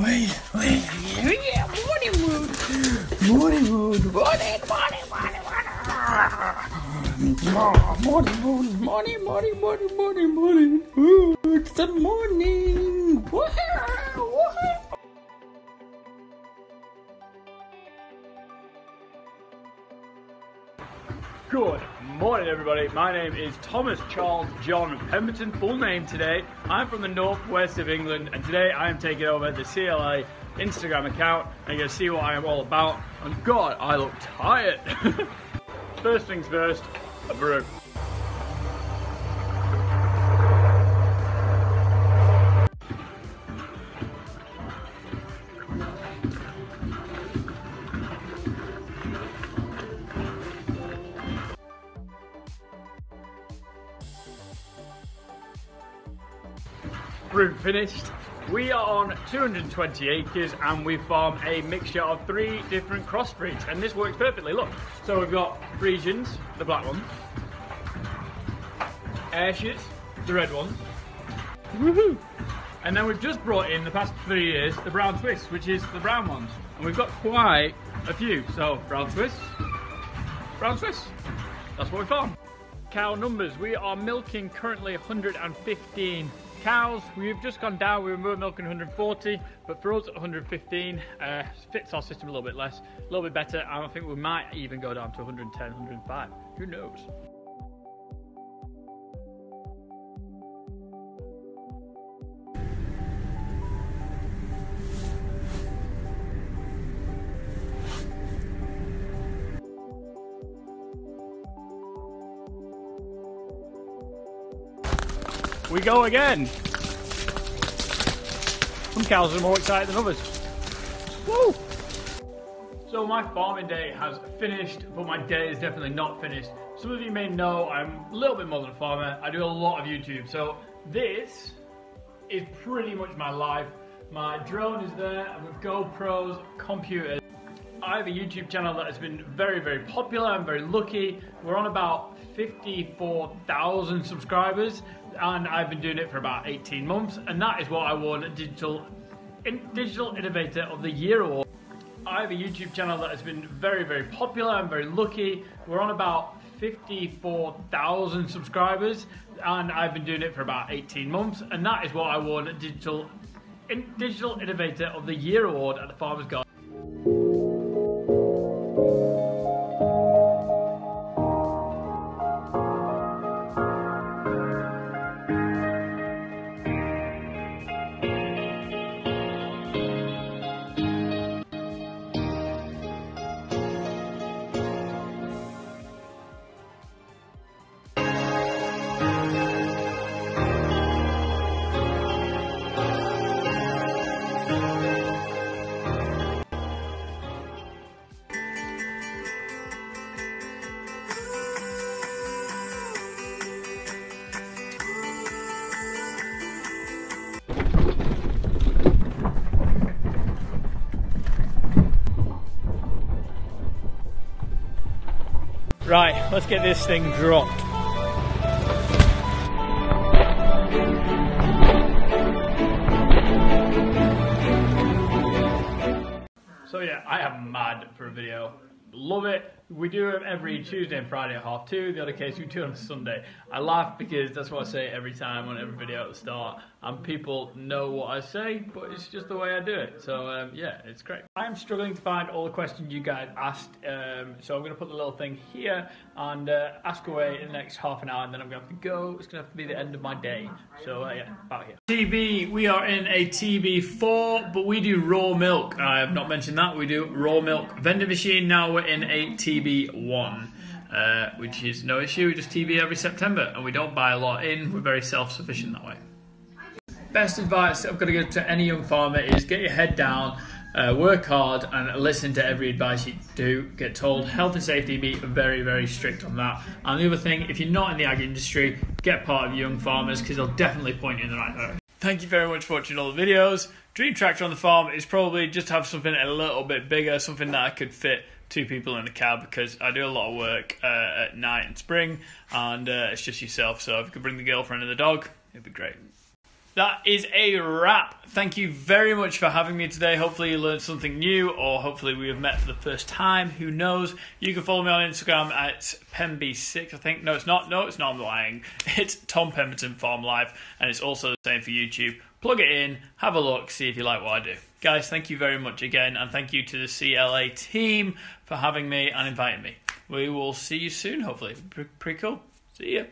Wait, wait, yeah, morning mood, morning mood, morning, morning, morning, morning, ah, morning mood, morning, morning, morning, morning, morning. Ooh, it's the morning. Woohoo, woohoo. Good morning, everybody. My name is Thomas Charles John Pemberton. Full name today. I'm from the northwest of England, and today I am taking over the CLA Instagram account. And you're to see what I am all about. And God, I look tired. first things first, a brew. Brew finished. We are on 220 acres and we farm a mixture of three different crossbreeds and this works perfectly, look. So we've got Friesians, the black ones, Ayrshire's, the red ones, woohoo! And then we've just brought in the past three years the brown Swiss, which is the brown ones. And we've got quite a few. So brown Swiss, brown Swiss, that's what we farm. Cow numbers, we are milking currently 115 cows. We've just gone down we were milking 140 but for us 115 uh, fits our system a little bit less a little bit better and i think we might even go down to 110 105 who knows we go again. Some cows are more excited than others. Woo! So my farming day has finished, but my day is definitely not finished. Some of you may know I'm a little bit more than a farmer. I do a lot of YouTube. So this is pretty much my life. My drone is there, I've got GoPros, computers. I have a YouTube channel that has been very, very popular. I'm very lucky. We're on about 54,000 subscribers and I've been doing it for about 18 months and that is what I won Digital, in, Digital Innovator of the Year award. I have a YouTube channel that has been very, very popular. I'm very lucky. We're on about 54,000 subscribers and I've been doing it for about 18 months and that is what I won Digital, in, Digital Innovator of the Year award at the Farmers Guardian. Right, let's get this thing dropped. So yeah, I am mad for a video. Love it. We do them every Tuesday and Friday at half two. The other case we do it on a Sunday. I laugh because that's what I say every time on every video at the start. And people know what I say, but it's just the way I do it. So um, yeah, it's great. I'm struggling to find all the questions you guys asked. Um, so I'm going to put the little thing here and uh, ask away in the next half an hour and then I'm going to have to go. It's going to have to be the end of my day. So uh, yeah, about here. TB, we are in a TB4, but we do raw milk. I have not mentioned that. We do raw milk vending machine. Now we're in a TB1. Uh, which is no issue, we just TB every September and we don't buy a lot in, we're very self sufficient that way. Best advice I'm going to give to any young farmer is get your head down, uh, work hard, and listen to every advice you do get told. Health and safety be very, very strict on that. And the other thing, if you're not in the ag industry, get part of young farmers because they'll definitely point you in the right direction. Thank you very much for watching all the videos. Dream tractor on the farm is probably just to have something a little bit bigger, something that I could fit two people in a cab because I do a lot of work uh, at night in spring, and uh, it's just yourself. So if you could bring the girlfriend and the dog, it'd be great. That is a wrap. Thank you very much for having me today. Hopefully, you learned something new, or hopefully, we have met for the first time. Who knows? You can follow me on Instagram at PemB6, I think. No, it's not. No, it's not. I'm lying. It's Tom Pemberton Farm Life, and it's also the same for YouTube. Plug it in, have a look, see if you like what I do. Guys, thank you very much again, and thank you to the CLA team for having me and inviting me. We will see you soon, hopefully. Pretty cool. See ya.